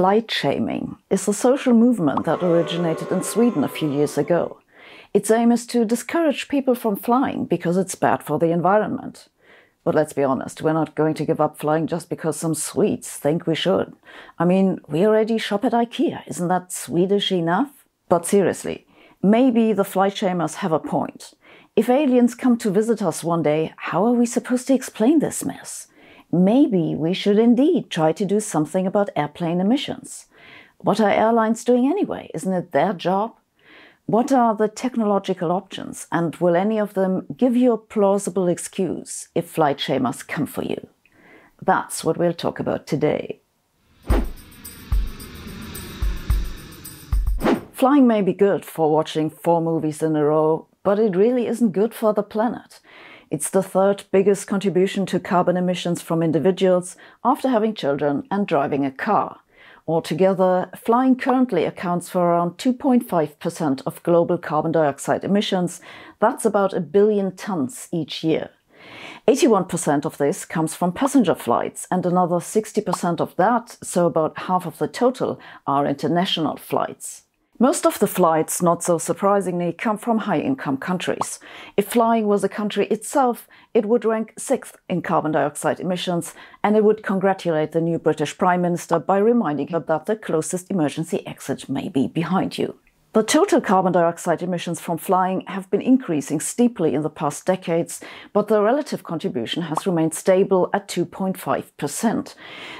Flight shaming is a social movement that originated in Sweden a few years ago. Its aim is to discourage people from flying because it's bad for the environment. But let's be honest, we're not going to give up flying just because some Swedes think we should. I mean, we already shop at IKEA, isn't that Swedish enough? But seriously, maybe the flight shamers have a point. If aliens come to visit us one day, how are we supposed to explain this mess? Maybe we should indeed try to do something about airplane emissions. What are airlines doing anyway? Isn't it their job? What are the technological options, and will any of them give you a plausible excuse if flight shamers come for you? That's what we'll talk about today. Flying may be good for watching four movies in a row, but it really isn't good for the planet. It's the third biggest contribution to carbon emissions from individuals after having children and driving a car. Altogether, flying currently accounts for around 2.5% of global carbon dioxide emissions. That's about a billion tons each year. 81% of this comes from passenger flights, and another 60% of that, so about half of the total, are international flights. Most of the flights, not so surprisingly, come from high-income countries. If flying was a country itself, it would rank sixth in carbon dioxide emissions, and it would congratulate the new British Prime Minister by reminding her that the closest emergency exit may be behind you. The total carbon dioxide emissions from flying have been increasing steeply in the past decades, but the relative contribution has remained stable at 2.5%.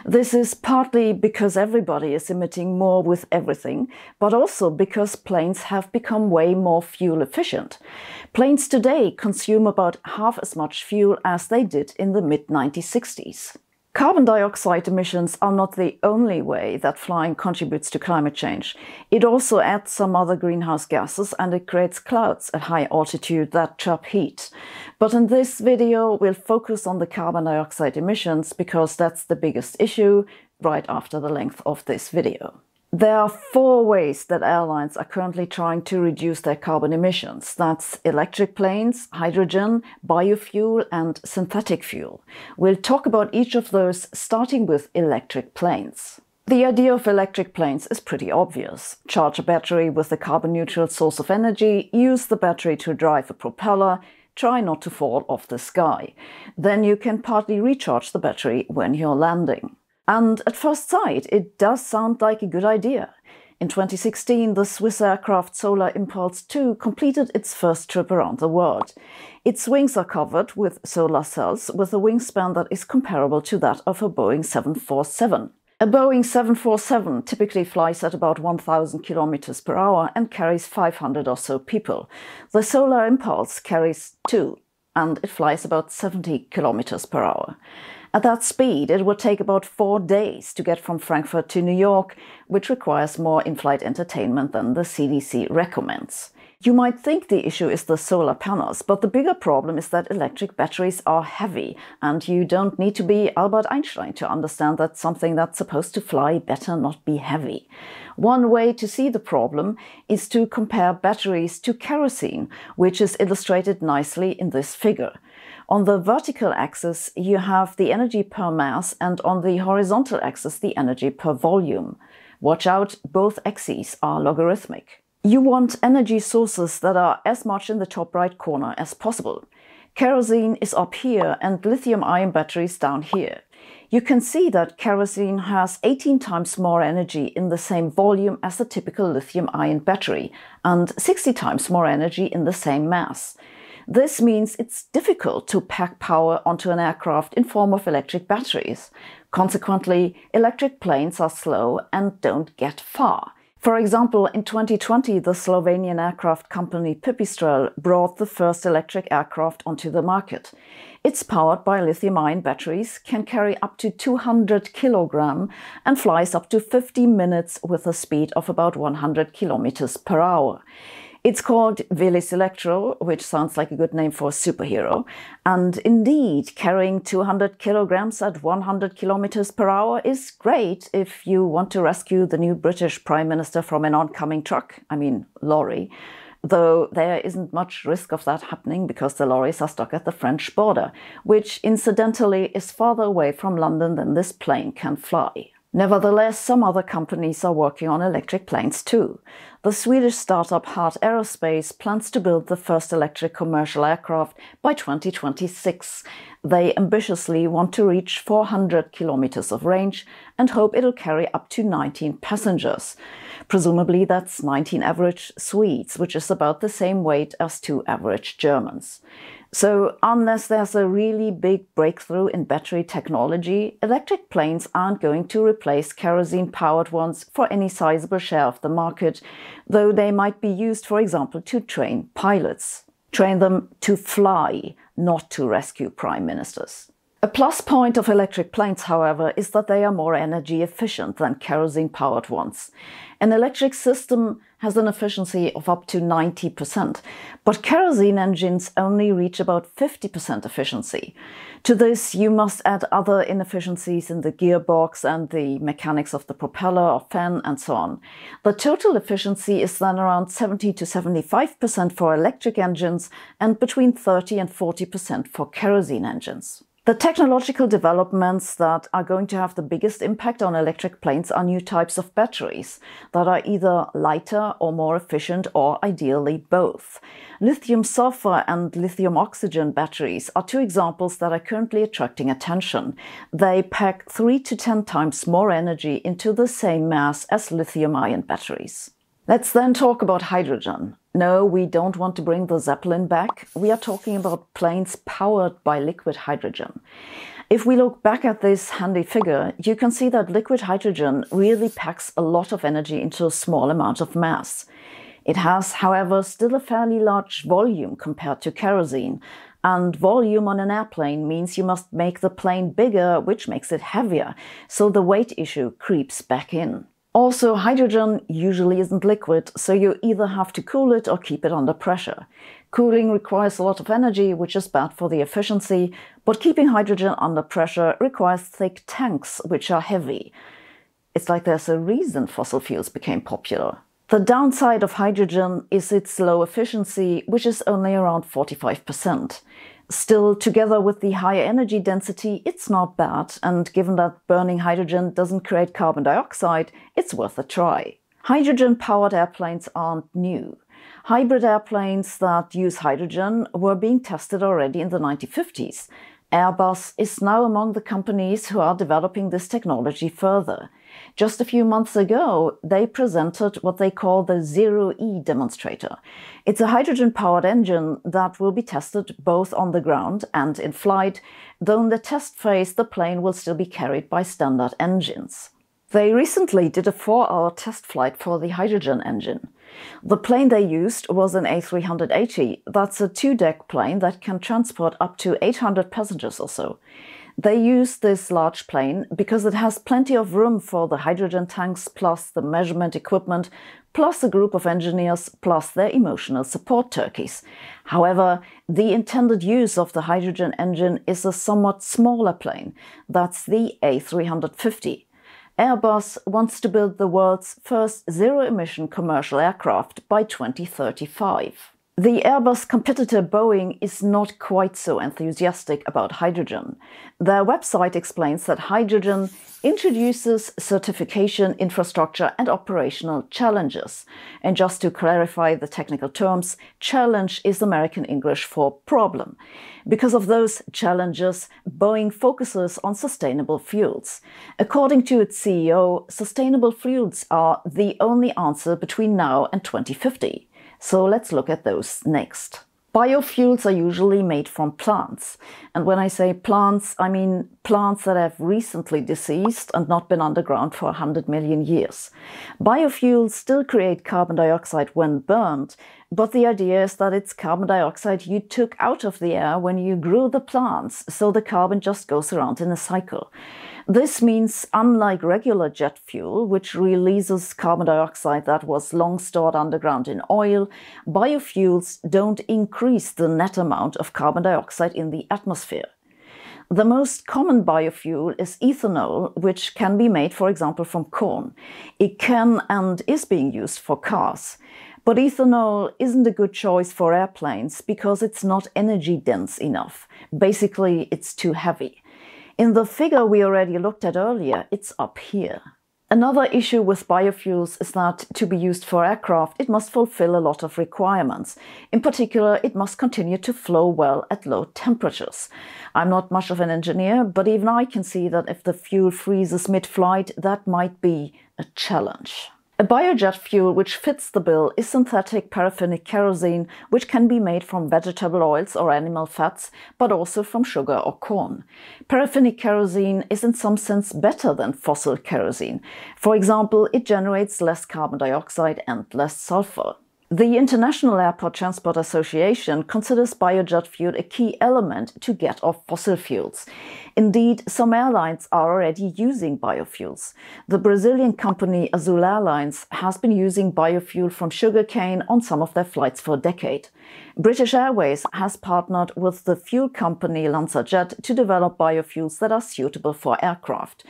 This is partly because everybody is emitting more with everything, but also because planes have become way more fuel efficient. Planes today consume about half as much fuel as they did in the mid 1960s. Carbon dioxide emissions are not the only way that flying contributes to climate change. It also adds some other greenhouse gases and it creates clouds at high altitude that trap heat. But in this video, we'll focus on the carbon dioxide emissions because that's the biggest issue right after the length of this video. There are four ways that airlines are currently trying to reduce their carbon emissions. That's electric planes, hydrogen, biofuel, and synthetic fuel. We'll talk about each of those, starting with electric planes. The idea of electric planes is pretty obvious. Charge a battery with a carbon neutral source of energy, use the battery to drive a propeller, try not to fall off the sky. Then you can partly recharge the battery when you're landing. And at first sight, it does sound like a good idea. In 2016, the Swiss aircraft Solar Impulse 2 completed its first trip around the world. Its wings are covered with solar cells with a wingspan that is comparable to that of a Boeing 747. A Boeing 747 typically flies at about 1000 kilometers per hour and carries 500 or so people. The Solar Impulse carries two, and it flies about 70 kilometers per hour. At that speed, it would take about four days to get from Frankfurt to New York, which requires more in-flight entertainment than the CDC recommends. You might think the issue is the solar panels, but the bigger problem is that electric batteries are heavy, and you don't need to be Albert Einstein to understand that something that's supposed to fly better not be heavy. One way to see the problem is to compare batteries to kerosene, which is illustrated nicely in this figure. On the vertical axis, you have the energy per mass, and on the horizontal axis, the energy per volume. Watch out, both axes are logarithmic. You want energy sources that are as much in the top right corner as possible. Kerosene is up here and lithium-ion batteries down here. You can see that kerosene has 18 times more energy in the same volume as a typical lithium-ion battery and 60 times more energy in the same mass. This means it's difficult to pack power onto an aircraft in form of electric batteries. Consequently, electric planes are slow and don't get far. For example, in 2020, the Slovenian aircraft company Pipistrel brought the first electric aircraft onto the market. It's powered by lithium-ion batteries, can carry up to 200 kilogram and flies up to 50 minutes with a speed of about 100 kilometers per hour. It's called Velis Electro, which sounds like a good name for a superhero. And indeed, carrying 200 kilograms at 100 kilometers per hour is great if you want to rescue the new British Prime Minister from an oncoming truck, I mean, lorry. Though there isn't much risk of that happening because the lorries are stuck at the French border, which incidentally is farther away from London than this plane can fly. Nevertheless, some other companies are working on electric planes too. The Swedish startup Heart Aerospace plans to build the first electric commercial aircraft by 2026. They ambitiously want to reach 400 kilometers of range and hope it'll carry up to 19 passengers. Presumably that's 19 average Swedes, which is about the same weight as two average Germans. So, unless there's a really big breakthrough in battery technology, electric planes aren't going to replace kerosene powered ones for any sizable share of the market, though they might be used, for example, to train pilots. Train them to fly, not to rescue prime ministers. A plus point of electric planes, however, is that they are more energy efficient than kerosene powered ones. An electric system has an efficiency of up to 90%, but kerosene engines only reach about 50% efficiency. To this, you must add other inefficiencies in the gearbox and the mechanics of the propeller or fan and so on. The total efficiency is then around 70 to 75% for electric engines and between 30 and 40% for kerosene engines. The technological developments that are going to have the biggest impact on electric planes are new types of batteries that are either lighter or more efficient or ideally both. Lithium sulfur and lithium oxygen batteries are two examples that are currently attracting attention. They pack 3 to 10 times more energy into the same mass as lithium ion batteries. Let's then talk about hydrogen. No, we don't want to bring the Zeppelin back. We are talking about planes powered by liquid hydrogen. If we look back at this handy figure, you can see that liquid hydrogen really packs a lot of energy into a small amount of mass. It has, however, still a fairly large volume compared to kerosene, and volume on an airplane means you must make the plane bigger, which makes it heavier, so the weight issue creeps back in. Also, hydrogen usually isn't liquid, so you either have to cool it or keep it under pressure. Cooling requires a lot of energy, which is bad for the efficiency, but keeping hydrogen under pressure requires thick tanks, which are heavy. It's like there's a reason fossil fuels became popular. The downside of hydrogen is its low efficiency, which is only around 45%. Still, together with the higher energy density, it's not bad, and given that burning hydrogen doesn't create carbon dioxide, it's worth a try. Hydrogen powered airplanes aren't new. Hybrid airplanes that use hydrogen were being tested already in the 1950s. Airbus is now among the companies who are developing this technology further. Just a few months ago, they presented what they call the Zero E demonstrator. It's a hydrogen powered engine that will be tested both on the ground and in flight, though in the test phase, the plane will still be carried by standard engines. They recently did a four hour test flight for the hydrogen engine. The plane they used was an A380. That's a two deck plane that can transport up to 800 passengers or so. They use this large plane because it has plenty of room for the hydrogen tanks, plus the measurement equipment, plus a group of engineers, plus their emotional support turkeys. However, the intended use of the hydrogen engine is a somewhat smaller plane. That's the A350. Airbus wants to build the world's first zero emission commercial aircraft by 2035. The Airbus competitor Boeing is not quite so enthusiastic about hydrogen. Their website explains that hydrogen introduces certification, infrastructure, and operational challenges. And just to clarify the technical terms, challenge is American English for problem. Because of those challenges, Boeing focuses on sustainable fuels. According to its CEO, sustainable fuels are the only answer between now and 2050. So let's look at those next. Biofuels are usually made from plants. And when I say plants, I mean plants that have recently deceased and not been underground for 100 million years. Biofuels still create carbon dioxide when burned, but the idea is that it's carbon dioxide you took out of the air when you grew the plants, so the carbon just goes around in a cycle. This means, unlike regular jet fuel, which releases carbon dioxide that was long stored underground in oil, biofuels don't increase the net amount of carbon dioxide in the atmosphere. The most common biofuel is ethanol, which can be made, for example, from corn. It can and is being used for cars. But ethanol isn't a good choice for airplanes because it's not energy dense enough. Basically, it's too heavy. In the figure we already looked at earlier, it's up here. Another issue with biofuels is that to be used for aircraft, it must fulfill a lot of requirements. In particular, it must continue to flow well at low temperatures. I'm not much of an engineer, but even I can see that if the fuel freezes mid-flight, that might be a challenge. A biojet fuel which fits the bill is synthetic paraffinic kerosene, which can be made from vegetable oils or animal fats, but also from sugar or corn. Paraffinic kerosene is in some sense better than fossil kerosene. For example, it generates less carbon dioxide and less sulfur. The International Airport Transport Association considers biojet fuel a key element to get off fossil fuels. Indeed, some airlines are already using biofuels. The Brazilian company Azul Airlines has been using biofuel from sugarcane on some of their flights for a decade. British Airways has partnered with the fuel company LanzaJet to develop biofuels that are suitable for aircraft.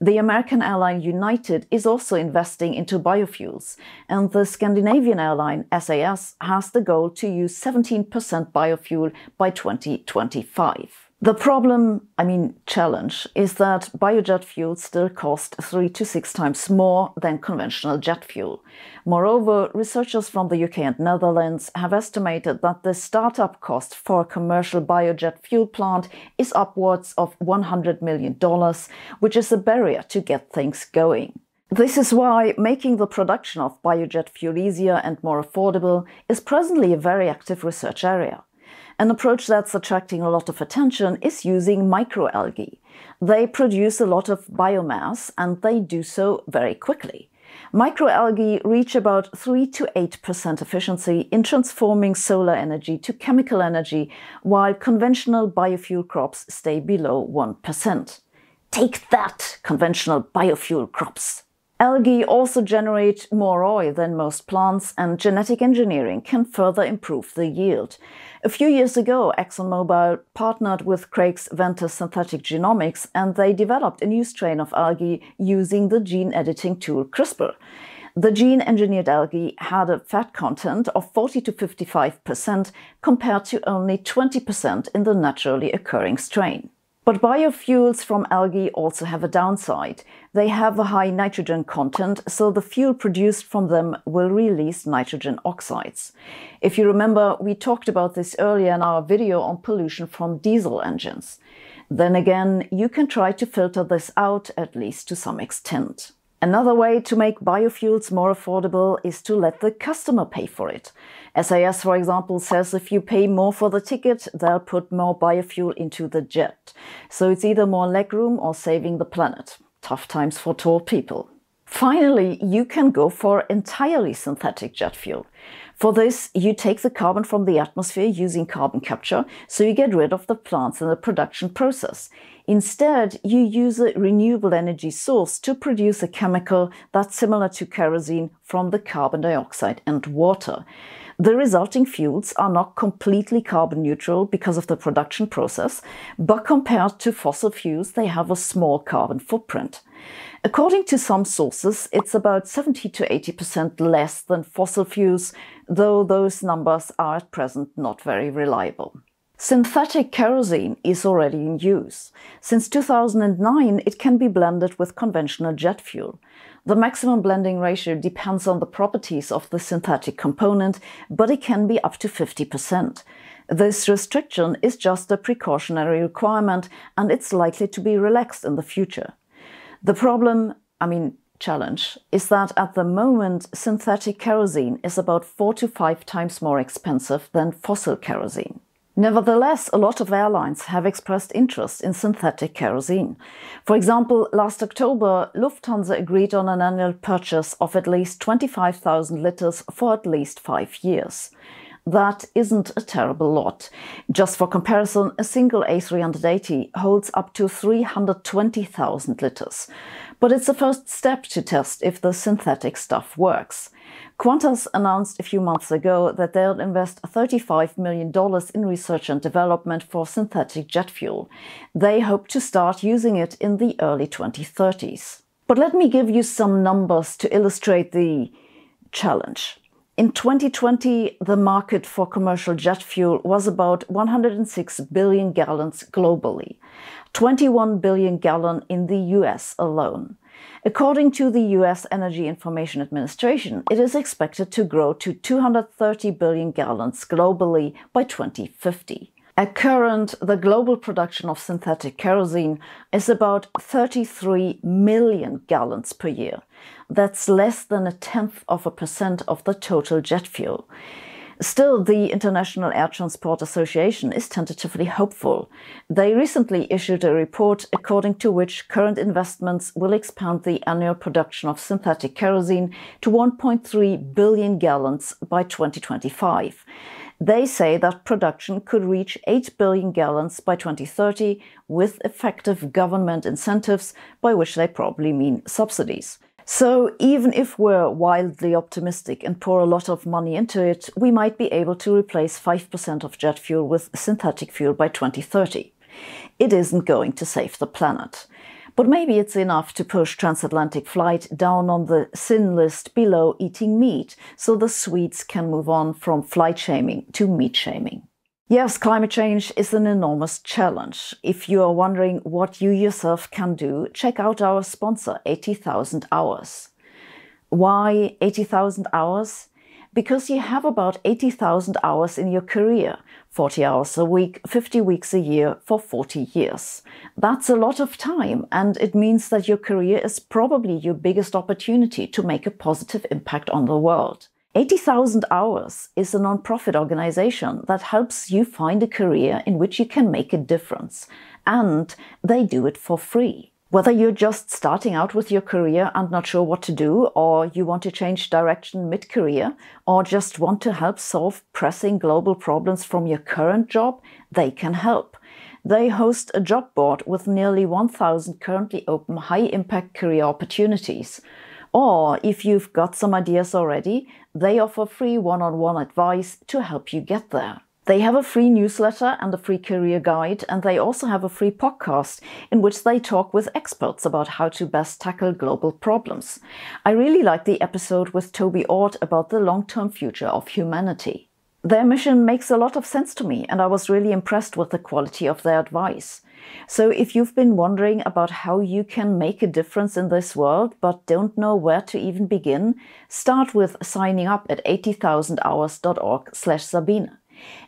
The American airline United is also investing into biofuels, and the Scandinavian airline SAS has the goal to use 17% biofuel by 2025. The problem, I mean challenge, is that biojet fuel still cost three to six times more than conventional jet fuel. Moreover, researchers from the UK and Netherlands have estimated that the startup cost for a commercial biojet fuel plant is upwards of $100 million, which is a barrier to get things going. This is why making the production of biojet fuel easier and more affordable is presently a very active research area. An approach that's attracting a lot of attention is using microalgae. They produce a lot of biomass and they do so very quickly. Microalgae reach about 3 to 8% efficiency in transforming solar energy to chemical energy, while conventional biofuel crops stay below 1%. Take that, conventional biofuel crops! Algae also generate more oil than most plants, and genetic engineering can further improve the yield. A few years ago, ExxonMobil partnered with Craig Venter's Synthetic Genomics and they developed a new strain of algae using the gene editing tool CRISPR. The gene engineered algae had a fat content of 40 to 55% compared to only 20% in the naturally occurring strain. But biofuels from algae also have a downside. They have a high nitrogen content, so the fuel produced from them will release nitrogen oxides. If you remember, we talked about this earlier in our video on pollution from diesel engines. Then again, you can try to filter this out, at least to some extent. Another way to make biofuels more affordable is to let the customer pay for it. SAS, for example, says if you pay more for the ticket, they'll put more biofuel into the jet. So it's either more legroom or saving the planet. Tough times for tall people. Finally, you can go for entirely synthetic jet fuel. For this, you take the carbon from the atmosphere using carbon capture, so you get rid of the plants in the production process. Instead, you use a renewable energy source to produce a chemical that's similar to kerosene from the carbon dioxide and water. The resulting fuels are not completely carbon neutral because of the production process, but compared to fossil fuels, they have a small carbon footprint. According to some sources, it's about 70 to 80% less than fossil fuels, though those numbers are at present not very reliable. Synthetic kerosene is already in use. Since 2009, it can be blended with conventional jet fuel. The maximum blending ratio depends on the properties of the synthetic component, but it can be up to 50%. This restriction is just a precautionary requirement and it's likely to be relaxed in the future. The problem, I mean, challenge, is that at the moment synthetic kerosene is about four to five times more expensive than fossil kerosene. Nevertheless, a lot of airlines have expressed interest in synthetic kerosene. For example, last October, Lufthansa agreed on an annual purchase of at least 25,000 litres for at least five years. That isn't a terrible lot. Just for comparison, a single A380 holds up to 320,000 litres. But it's the first step to test if the synthetic stuff works. Qantas announced a few months ago that they'll invest $35 million in research and development for synthetic jet fuel. They hope to start using it in the early 2030s. But let me give you some numbers to illustrate the challenge. In 2020, the market for commercial jet fuel was about 106 billion gallons globally. 21 billion gallon in the US alone. According to the US Energy Information Administration, it is expected to grow to 230 billion gallons globally by 2050. At current, the global production of synthetic kerosene is about 33 million gallons per year. That's less than a tenth of a percent of the total jet fuel. Still, the International Air Transport Association is tentatively hopeful. They recently issued a report according to which current investments will expand the annual production of synthetic kerosene to 1.3 billion gallons by 2025. They say that production could reach 8 billion gallons by 2030 with effective government incentives, by which they probably mean subsidies. So even if we're wildly optimistic and pour a lot of money into it, we might be able to replace 5% of jet fuel with synthetic fuel by 2030. It isn't going to save the planet. But maybe it's enough to push transatlantic flight down on the sin list below eating meat, so the Swedes can move on from flight shaming to meat shaming. Yes, climate change is an enormous challenge. If you are wondering what you yourself can do, check out our sponsor, 80,000 Hours. Why 80,000 hours? Because you have about 80,000 hours in your career, 40 hours a week, 50 weeks a year for 40 years. That's a lot of time, and it means that your career is probably your biggest opportunity to make a positive impact on the world. 80,000 Hours is a non-profit organization that helps you find a career in which you can make a difference, and they do it for free. Whether you're just starting out with your career and not sure what to do, or you want to change direction mid career, or just want to help solve pressing global problems from your current job, they can help. They host a job board with nearly 1,000 currently open high impact career opportunities. Or if you've got some ideas already, they offer free one on one advice to help you get there. They have a free newsletter and a free career guide, and they also have a free podcast in which they talk with experts about how to best tackle global problems. I really like the episode with Toby Ord about the long term future of humanity. Their mission makes a lot of sense to me, and I was really impressed with the quality of their advice. So, if you've been wondering about how you can make a difference in this world but don't know where to even begin, start with signing up at 80,000hours.org/sabine.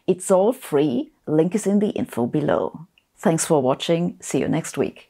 It's all free. Link is in the info below. Thanks for watching. See you next week.